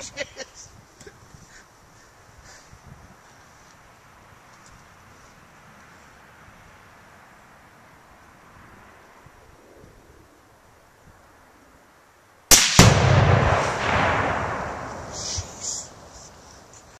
Sí.